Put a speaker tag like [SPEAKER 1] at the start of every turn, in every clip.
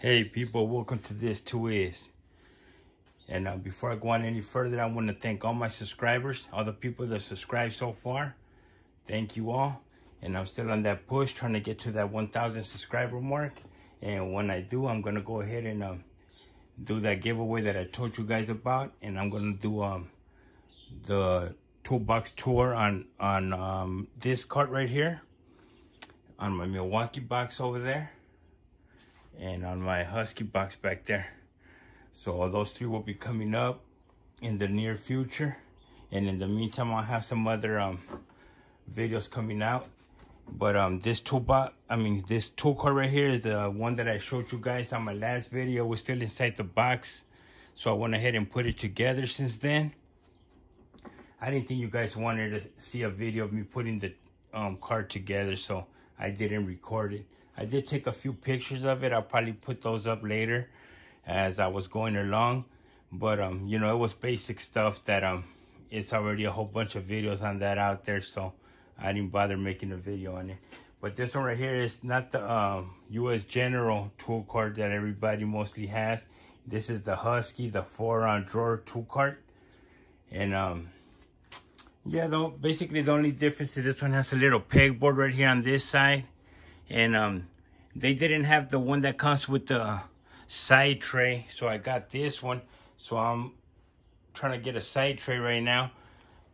[SPEAKER 1] Hey people, welcome to This Tool Is. And uh, before I go on any further, I want to thank all my subscribers, all the people that subscribed so far. Thank you all. And I'm still on that push, trying to get to that 1,000 subscriber mark. And when I do, I'm gonna go ahead and um, do that giveaway that I told you guys about. And I'm gonna do um, the toolbox tour on on um, this cart right here, on my Milwaukee box over there and on my Husky box back there. So those three will be coming up in the near future. And in the meantime, I'll have some other um, videos coming out. But um, this toolbox, I mean, this tool cart right here is the one that I showed you guys on my last video. Was still inside the box. So I went ahead and put it together since then. I didn't think you guys wanted to see a video of me putting the um, cart together. So I didn't record it. I did take a few pictures of it. I'll probably put those up later as I was going along. But, um, you know, it was basic stuff that um, it's already a whole bunch of videos on that out there. So I didn't bother making a video on it. But this one right here is not the um, U.S. General tool cart that everybody mostly has. This is the Husky, the four-on drawer tool cart. And, um, yeah, though, basically the only difference is this one has a little pegboard right here on this side and um they didn't have the one that comes with the side tray. So i got this one. So i'm trying to get a side tray right now.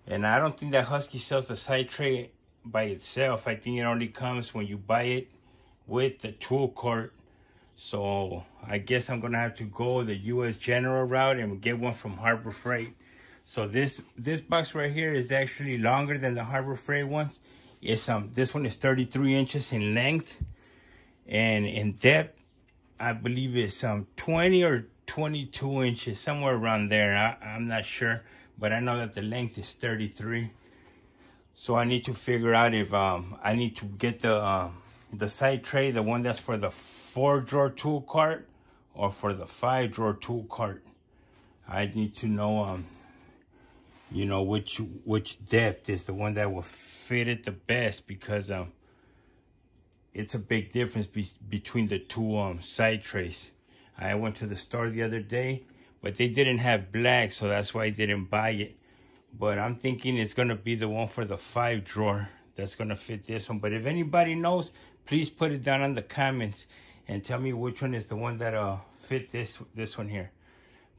[SPEAKER 1] And i don't think that husky sells the side tray by itself. I think it only comes when you buy it with the tool cart. So i guess i'm gonna have to go the u.s general route and get one from harbor freight. So this this box right here is actually longer than the harbor freight ones it's um this one is 33 inches in length. And in depth I believe it's um 20 or 22 inches somewhere around there. I, I'm not sure but I know that the length is 33 so I need to figure out if um I need to get the uh, the side tray the one that's for the four drawer tool cart or for the five drawer tool cart. I need to know um you know which which depth is the one that will fit it the best because um it's a big difference be between the two um side trays. I went to the store the other day, but they didn't have black, so that's why I didn't buy it. But I'm thinking it's gonna be the one for the five drawer that's gonna fit this one. But if anybody knows, please put it down in the comments and tell me which one is the one that uh fit this this one here.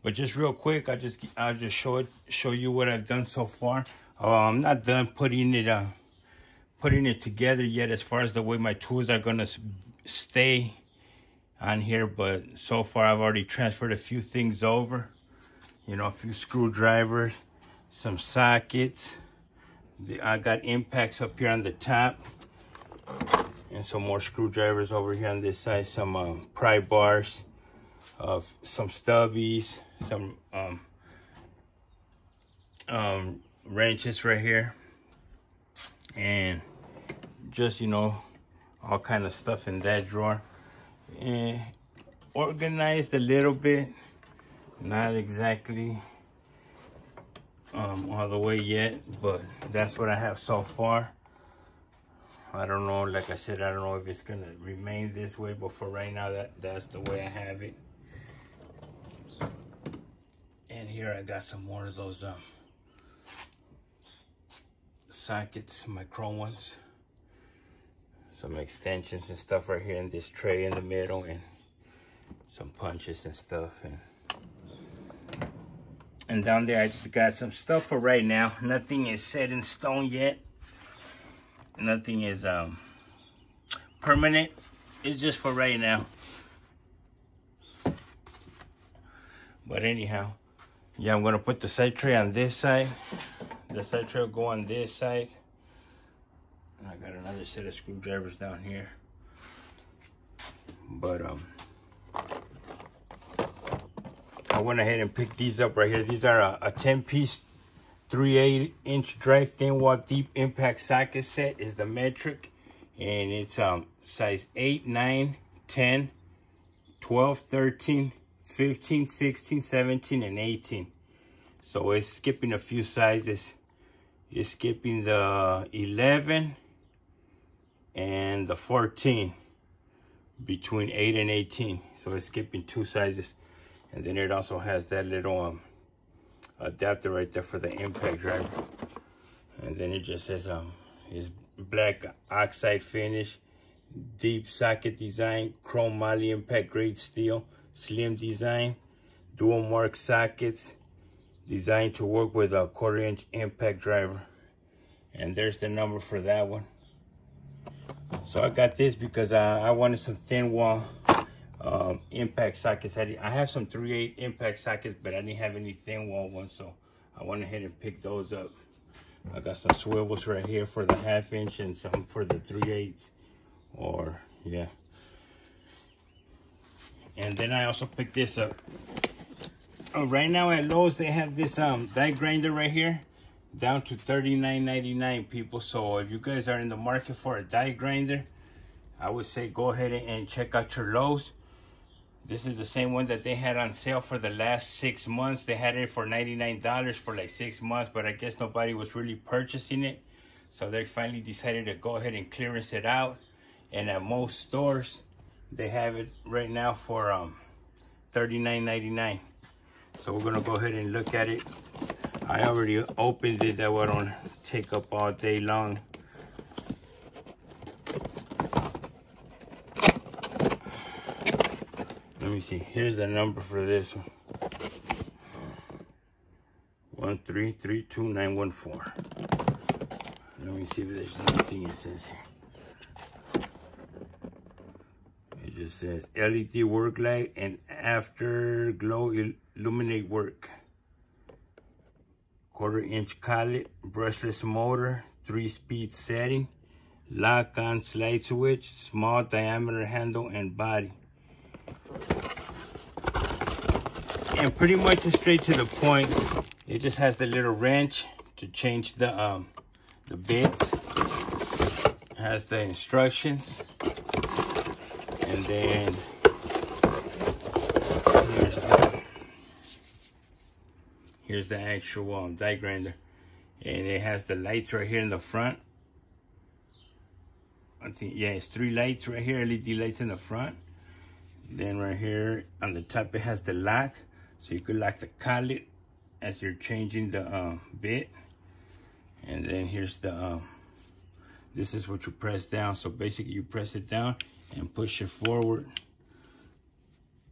[SPEAKER 1] But just real quick, I just I'll just show it show you what I've done so far. Oh, I'm not done putting it uh, putting it together yet as far as the way my tools are gonna stay on here but so far I've already transferred a few things over. You know a few screwdrivers some sockets. I got impacts up here on the top and some more screwdrivers over here on this side some uh, pry bars uh, some stubbies some um, um, wrenches right here. And just you know all kind of stuff in that drawer. And organized a little bit. Not exactly um, all the way yet but that's what I have so far. I don't know like I said I don't know if it's gonna remain this way but for right now that that's the way I have it and here I got some more of those um, sockets, my chrome ones. Some extensions and stuff right here in this tray in the middle and some punches and stuff. And, and down there I just got some stuff for right now. Nothing is set in stone yet. Nothing is um, permanent. It's just for right now. But anyhow, yeah, I'm gonna put the side tray on this side the side trail go on this side. And I got another set of screwdrivers down here. But um I went ahead and picked these up right here. These are a, a 10 piece 3 8 inch drive thin wall deep impact socket set is the metric and it's um size 8 9 10 12 13 15 16 17 and 18 so it's skipping a few sizes is skipping the 11 and the 14 between 8 and 18. So it's skipping two sizes. And then it also has that little um, adapter right there for the impact driver. And then it just says um, is black oxide finish, deep socket design, chrome moly impact grade steel, slim design, dual mark sockets, designed to work with a quarter inch impact driver. And there's the number for that one. So I got this because I, I wanted some thin wall um, impact sockets. I, I have some 3/8 impact sockets, but I didn't have any thin wall ones, so I went ahead and picked those up. I got some swivels right here for the half inch and some for the 3/8 or yeah. And then I also picked this up. Oh, right now at Lowe's, they have this um die grinder right here down to $39.99 people. So if you guys are in the market for a die grinder, I would say go ahead and check out your Lowe's. This is the same one that they had on sale for the last six months. They had it for $99 for like six months, but I guess nobody was really purchasing it. So they finally decided to go ahead and clearance it out. And at most stores, they have it right now for um, $39.99. So we're gonna go ahead and look at it. I already opened it, that would not take up all day long. Let me see, here's the number for this one. One three three two nine one four. Let me see if there's anything it says here. It says LED work light and afterglow illuminate work. Quarter inch collet, brushless motor, three speed setting, lock on slide switch, small diameter handle and body. And pretty much straight to the point, it just has the little wrench to change the um, the bits. It has the instructions. And then here's the, here's the actual um, die grinder. And it has the lights right here in the front. I think, yeah, it's three lights right here, LED lights in the front. Then right here on the top, it has the lock. So you could lock the collet as you're changing the uh, bit. And then here's the, uh, this is what you press down. So basically you press it down and push it forward.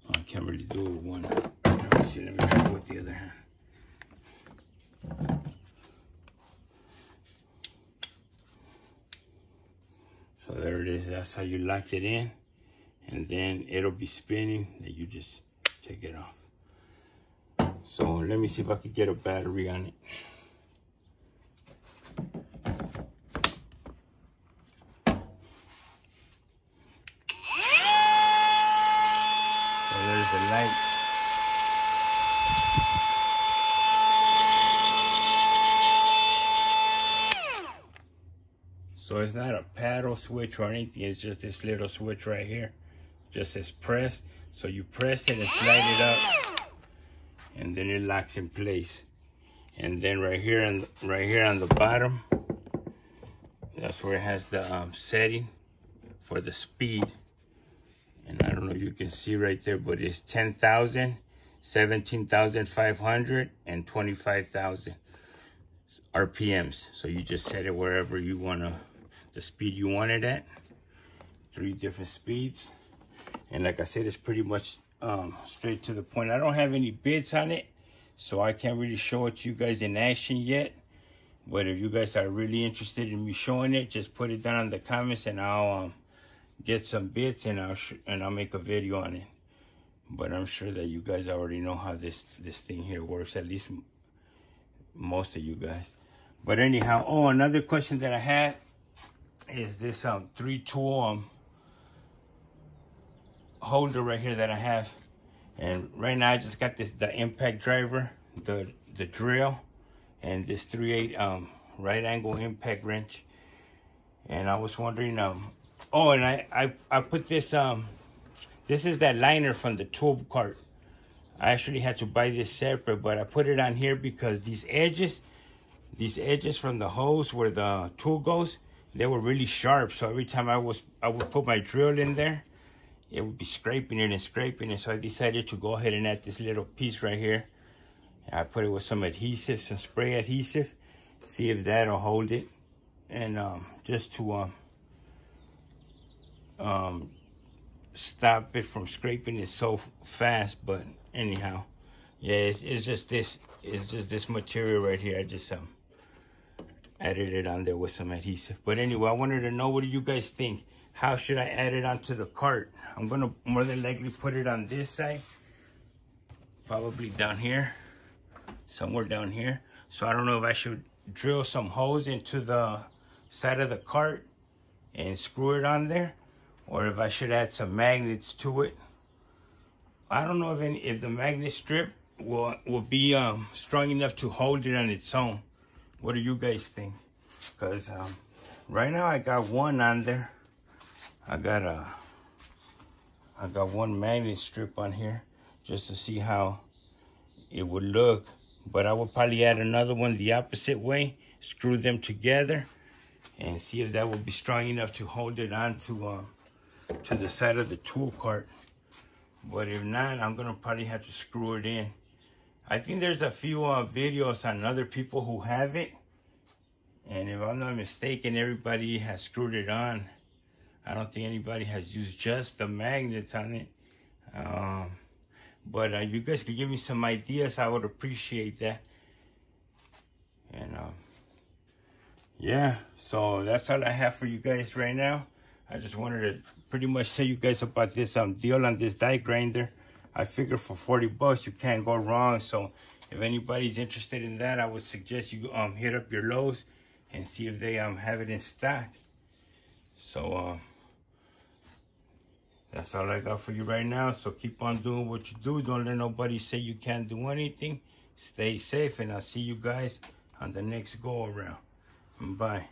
[SPEAKER 1] Oh, I can't really do it one. Let me see, let me try it with the other hand. So there it is, that's how you lock it in and then it'll be spinning and you just take it off. So let me see if I could get a battery on it. So there's the light. So it's not a paddle switch or anything, it's just this little switch right here just says press. So you press it and slide it up and then it locks in place. And then right here and right here on the bottom, that's where it has the um, setting for the speed. And I don't know if you can see right there, but it's 10,000, 17,500, and 25,000 RPMs. So you just set it wherever you want to, the speed you want it at. Three different speeds. And like I said, it's pretty much um, straight to the point. I don't have any bits on it, so I can't really show it to you guys in action yet. But if you guys are really interested in me showing it, just put it down in the comments and I'll um, get some bits and I'll and I'll make a video on it. But I'm sure that you guys already know how this this thing here works. At least most of you guys. But anyhow, oh, another question that I had is this um three tool um holder right here that I have. And right now I just got this, the impact driver, the, the drill, and this 3/8 um, right angle impact wrench. And I was wondering, um, oh, and I, I, I put this, um, this is that liner from the tool cart. I actually had to buy this separate, but I put it on here because these edges, these edges from the hose where the tool goes, they were really sharp. So every time I was, I would put my drill in there, it would be scraping it and scraping it. So I decided to go ahead and add this little piece right here. I put it with some adhesive, some spray adhesive. See if that'll hold it. And um, just to um, um, stop it from scraping it so fast. But anyhow, yeah, it's, it's just this. It's just this material right here. I just um, added it on there with some adhesive. But anyway, I wanted to know what do you guys think? How should I add it onto the cart? I'm gonna more than likely put it on this side. Probably down here. Somewhere down here. So I don't know if I should drill some holes into the side of the cart and screw it on there. Or if I should add some magnets to it. I don't know if any, if the magnet strip will will be um, strong enough to hold it on its own. What do you guys think? Because um, right now I got one on there. I got a, I got one magnet strip on here just to see how it would look. But I would probably add another one the opposite way, screw them together, and see if that will be strong enough to hold it onto uh, to the side of the tool cart. But if not, I'm gonna probably have to screw it in. I think there's a few uh, videos on other people who have it. And if I'm not mistaken, everybody has screwed it on. I don't think anybody has used just the magnets on it. Um, but uh, you guys could give me some ideas. I would appreciate that. And um, yeah, so that's all I have for you guys right now. I just wanted to pretty much tell you guys about this um, deal on this die grinder. I figure for 40 bucks, you can't go wrong. So if anybody's interested in that, I would suggest you um hit up your Lowe's and see if they um have it in stock. So um that's all I got for you right now. So keep on doing what you do. Don't let nobody say you can't do anything. Stay safe and I'll see you guys on the next go around. Bye.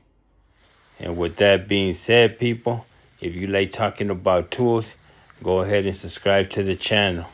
[SPEAKER 1] And with that being said, people, if you like talking about tools, go ahead and subscribe to the channel.